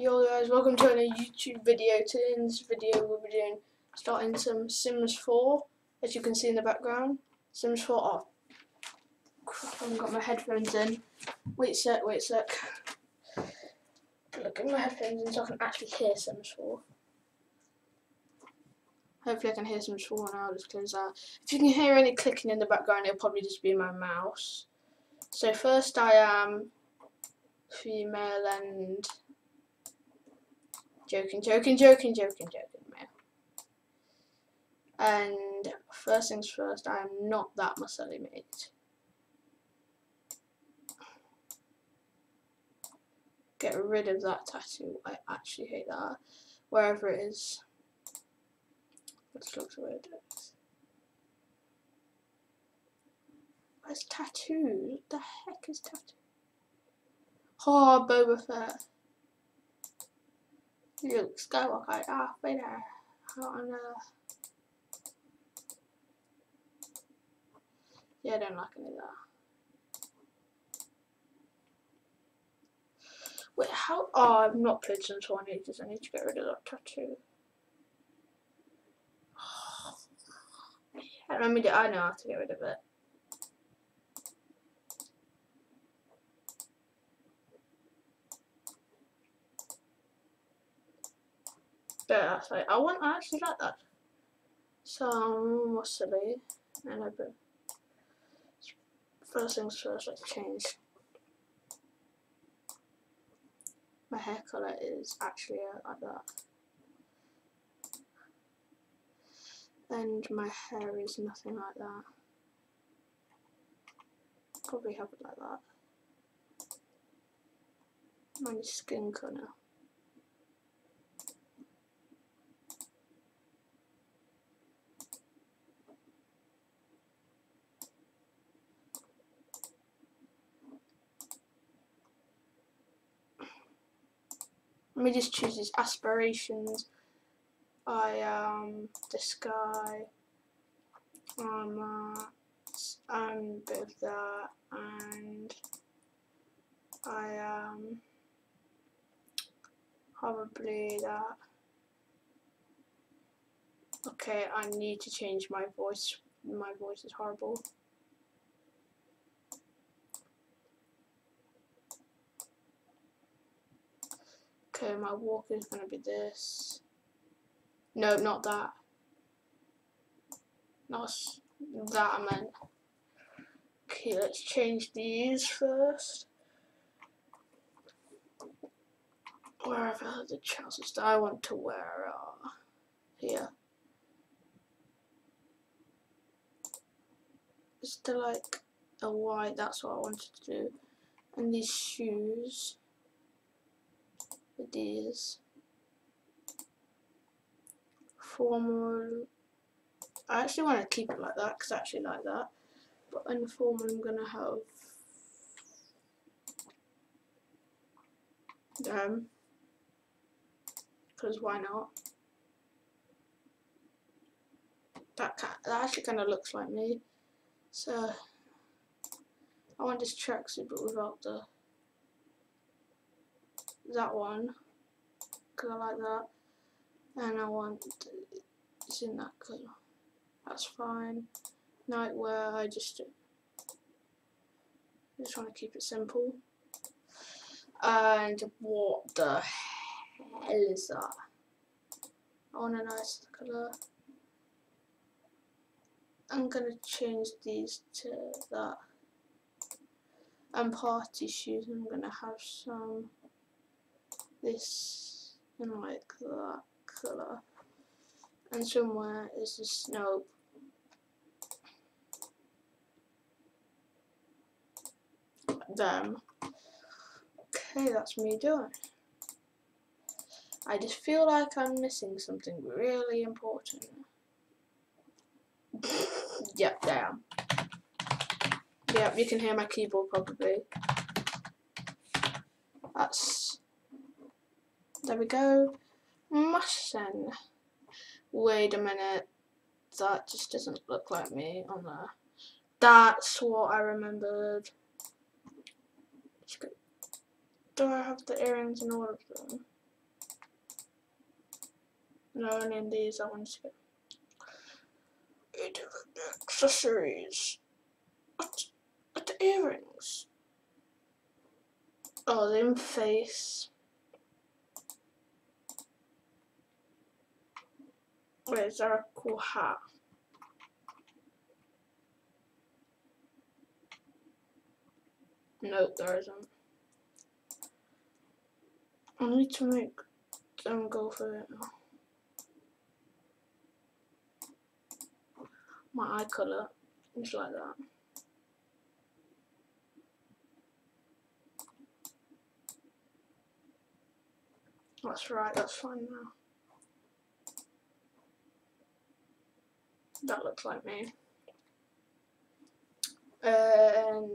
Yo guys, welcome to another YouTube video. Today in this video we'll be doing starting some Sims 4, as you can see in the background. Sims 4 off. Crap, I haven't got my headphones in. Wait sec, wait sec. Look, get my headphones in so I can actually hear Sims 4. Hopefully I can hear Sims 4 now, I'll just close that. If you can hear any clicking in the background, it'll probably just be my mouse. So first I am female and joking, joking, joking, joking, joking, male. And first things first, I am not that muscly mate. Get rid of that tattoo. I actually hate that. Wherever it is. The way it is. Where's tattoo? What the heck is tattoo? Oh, Boba Fett. Luke Skywalker, Darth Vader. On earth? Yeah, I don't like any of that. Wait, how? Oh, I've not played since one ages. I need to get rid of that tattoo. I mean, I know how to get rid of it. Yeah, so I want I actually like that. So muscly and a bit. First things first, let's change. My hair colour is actually like that. And my hair is nothing like that. Probably have it like that. My skin colour. Let me just choose his aspirations. I um the sky. Um uh, and bit of that and I um probably that. Okay, I need to change my voice. My voice is horrible. Okay, my walk is going to be this. No, not that. Not that I meant. Okay, let's change these first. Wherever the trousers that I want to wear are here. Is there like a white? That's what I wanted to do. And these shoes these formal I actually want to keep it like that because I actually like that. But in the formal I'm going to have them. Because why not? That, that actually kind of looks like me. So I want this tracksuit but without the that one. Because I like that. And I want it's in that colour that's fine. Nightwear I just just want to keep it simple. And what the hell is that? I want a nice colour. I'm gonna change these to that. And party shoes I'm gonna have some this in like that colour and somewhere is the snow them. Okay that's me done. I just feel like I'm missing something really important. Yep damn yep you can hear my keyboard probably. That's there we go. Mushing. Wait a minute. That just doesn't look like me on there. That's what I remembered. Do I have the earrings in all of them? No, only in these I want to get different accessories. What? What the earrings? Oh, the in face. Wait, is a cool hat? Nope, there isn't. I need to make them go for it now. My eye colour is like that. That's right, that's fine now. That looks like me. And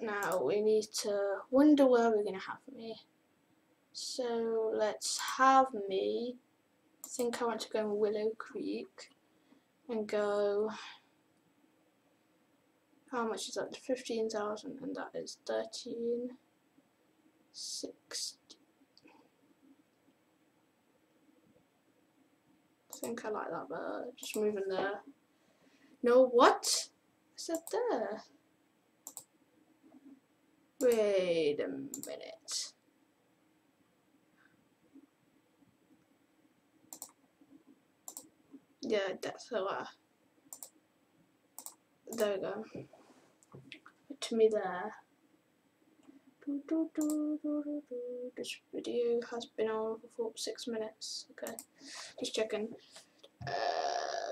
now we need to wonder where we're going to have me. So let's have me. I think I want to go in Willow Creek and go. How much is that? 15,000 and that is 13. 60. I think I like that better. Just moving there. No, what? I said there. Wait a minute. Yeah, that's a lot. There we go. To me there. This video has been on for six minutes. Okay, just checking.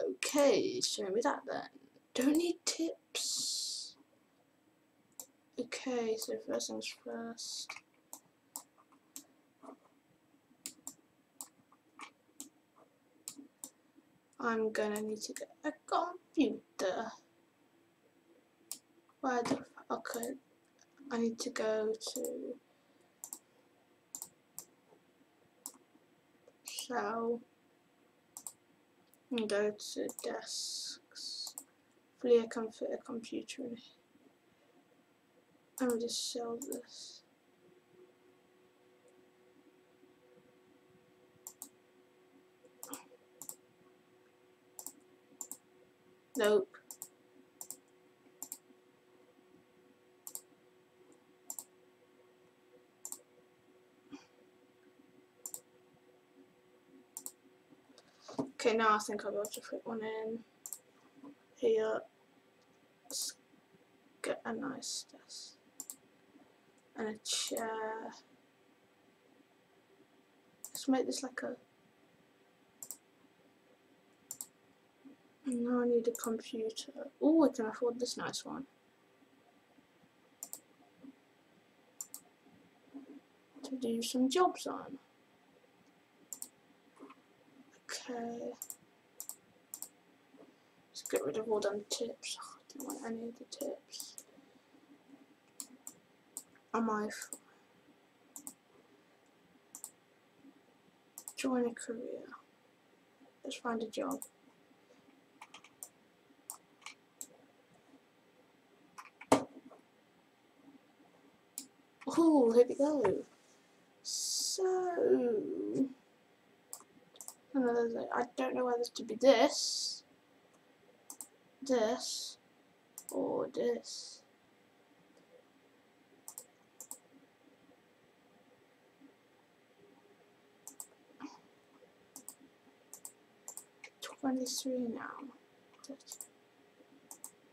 Okay, show me that then. Don't need tips. Okay, so first things first. I'm gonna need to get a computer. Where the fuck okay? I need to go to shell and go to desks. A computer here. And we just sell this. Nope. Okay, now I think I'll able to fit one in here. Let's get a nice desk and a chair. Let's make this like a Now I need a computer. Oh, I can afford this nice one. To do some jobs on. Let's get rid of all them tips. Oh, I don't want any of the tips. Am I join a career? Let's find a job. Oh, here we go. So, I don't know whether to be this, this, or this. Twenty-three now.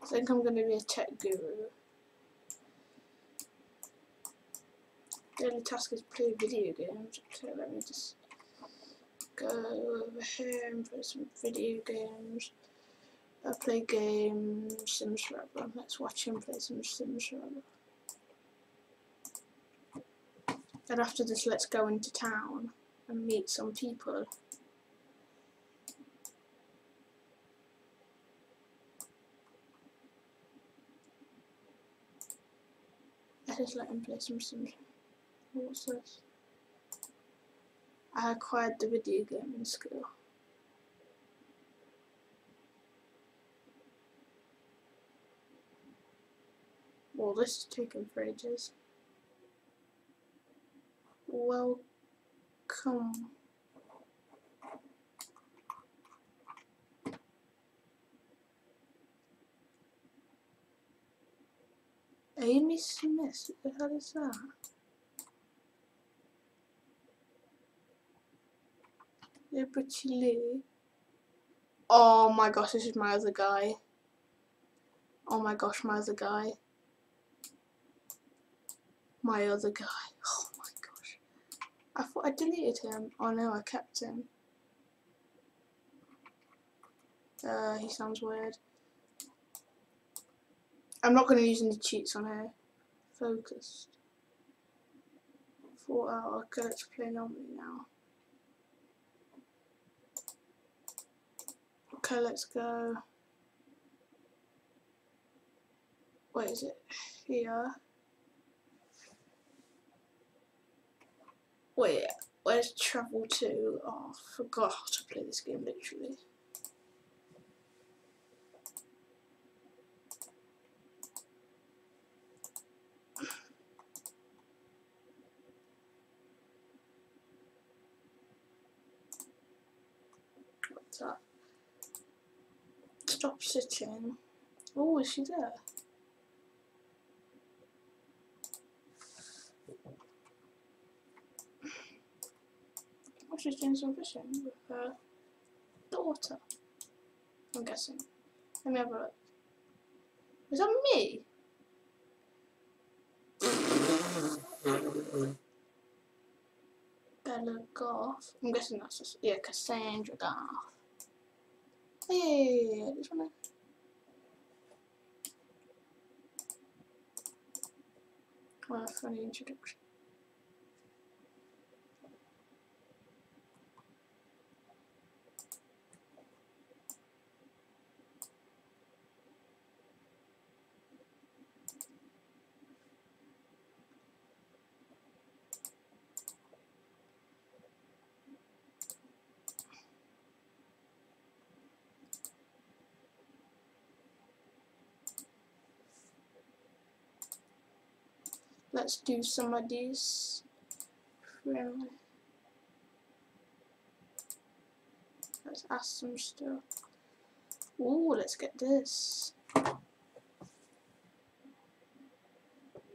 I think I'm going to be a tech guru. daily task is play video games. So let me just go over here and play some video games. I play games, Sims Forever. Let's watch him play some Sims Forever. And after this, let's go into town and meet some people. Let's just let him play some Sims. What's this? Uh, I acquired the video gaming skill. Well, this is taking for ages. Welcome. Amy Smith, what the hell is that? Liberty. Oh my gosh, this is my other guy. Oh my gosh, my other guy. My other guy. Oh my gosh. I thought I deleted him. Oh no, I kept him. Uh, he sounds weird. I'm not going to use any cheats on here. Focused. Four hour. Okay, let's play normally now. Okay, let's go. Wait, is it here? Wait, where's travel to? Oh, I forgot how to play this game literally. What's that? Stop sitting. Oh, is she there? Oh, she's doing some fishing with her daughter. I'm guessing. Let me have a look. Is that me? Bella Goth. I'm guessing that's just, yeah, Cassandra Goth. Hey, this one. A funny introduction. Let's do some of these. Friendly. Let's ask some stuff. Ooh, let's get this.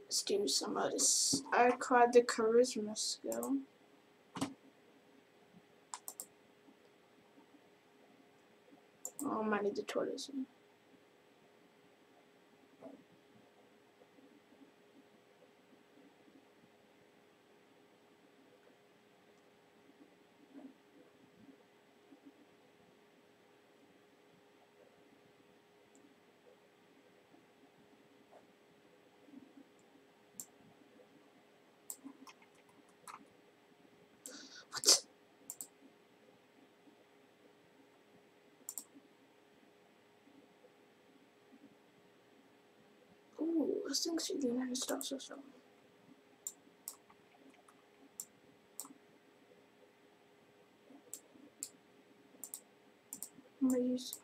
Let's do some of this. I acquired the charisma skill. Oh, I need the tourism. What? This thing's doing any stuff so so. I'm gonna use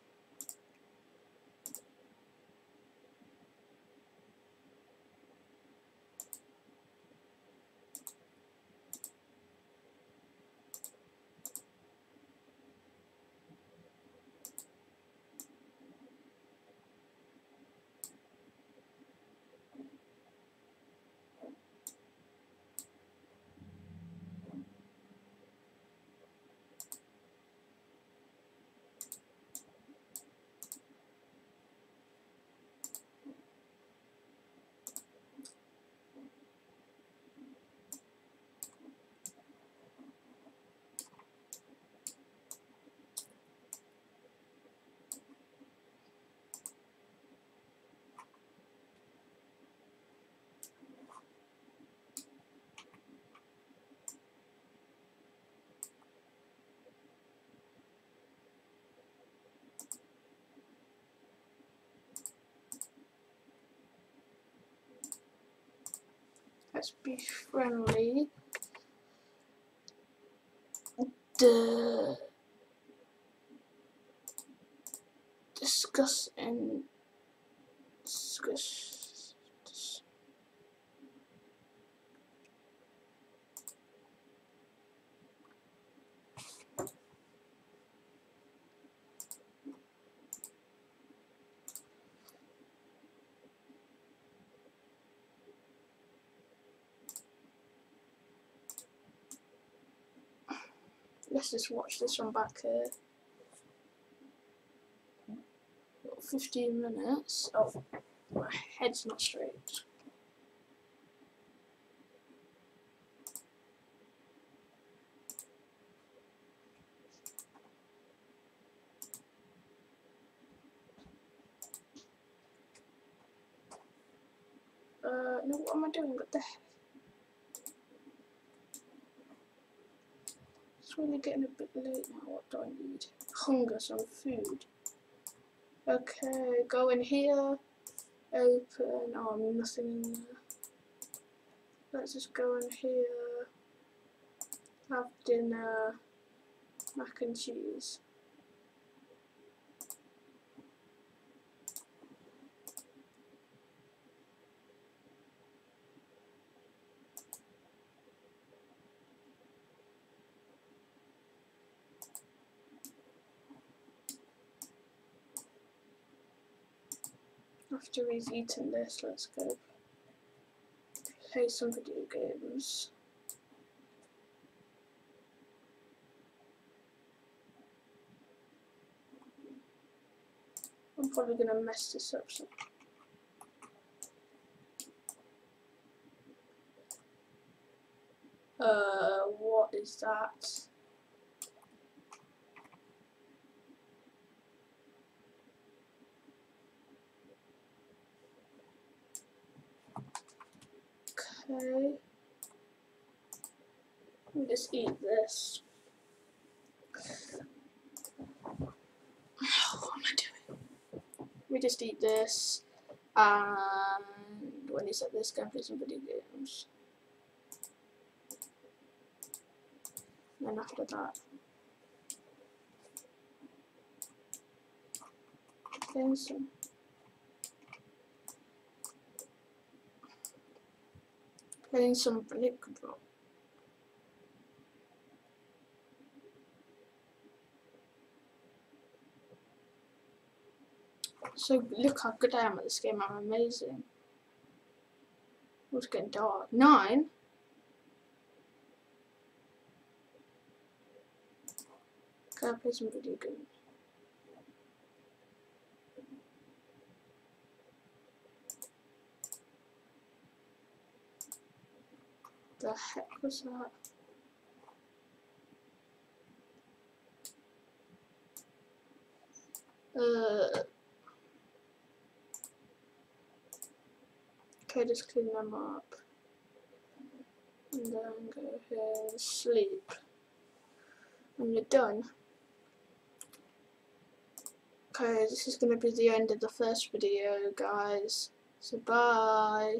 Let's be friendly. The discuss and discuss. dis- let's just watch this one back here. 15 minutes. Oh, my head's not straight. Uh, no, what am I doing? What the heck? Really getting a bit late now. What do I need? Hunger, some food. Okay, go in here. Open. Oh, nothing in there. Let's just go in here. Have dinner. Mac and cheese. After we've eaten this, let's go play some video games. I'm probably gonna mess this up. Uh, what is that? Okay. Let me just eat this. what am I doing? We just eat this. And when you set this, go play some video games. And then after that, then. Playing some Control. So look how good I am at this game, I'm amazing. It's getting dark. Nine? Can I play some video games? The heck was that? Uh, okay, just clean them up. And then go here and sleep. When you're done. Okay, this is going to be the end of the first video, guys. So bye.